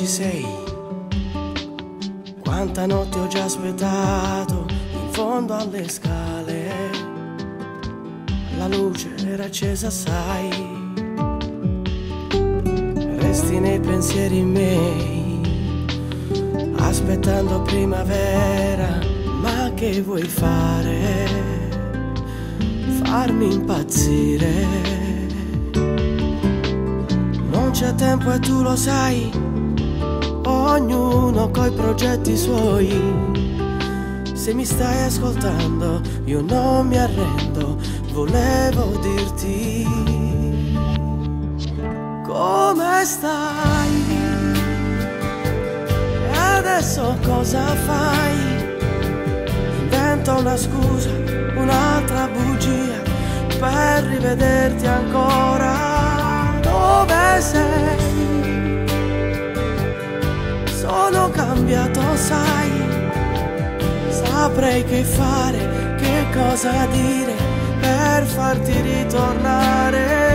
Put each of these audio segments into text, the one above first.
ci sei. Quanta notte ho già aspettato in fondo alle scale. La luce era accesa, sai. Resti nei pensieri miei, aspettando primavera. Ma che vuoi fare? Farmi impazzire non c'è tempo e tu lo sai, ognuno coi progetti suoi. Se mi stai ascoltando, io non mi arrendo, volevo dirti come stai. E adesso cosa fai? Invento una scusa, un'altra bugia per rivederti ancora dove sei. Saprei che fare, che cosa dire per farti ritornare.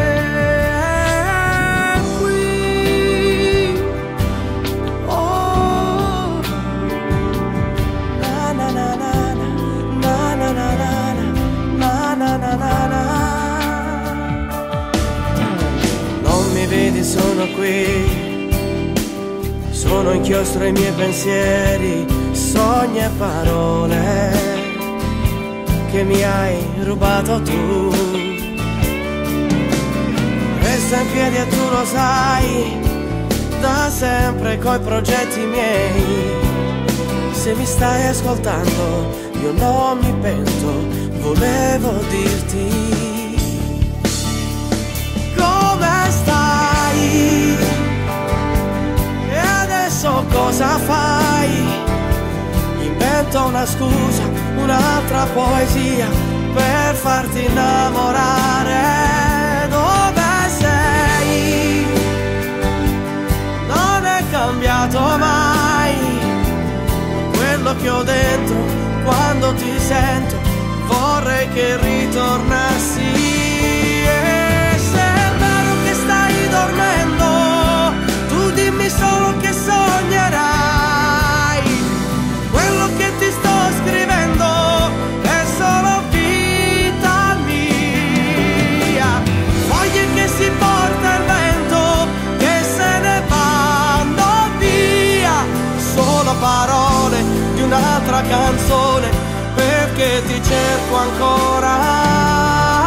qui. Oh. Na na na na na na na na Non mi vedi, sono qui. Sono inchiostro ai miei pensieri, sogni e parole che mi hai rubato tu. Resta in piedi e tu lo sai, da sempre coi progetti miei. Se mi stai ascoltando, io non mi pento, volevo dirti come stai? E adesso cosa fai? Invento una scusa, un'altra poesia per farti innamorare. Dove sei? Non è cambiato mai quello che ho dentro quando ti sento. Vorrei che ritornassi. un'altra canzone perché ti cerco ancora.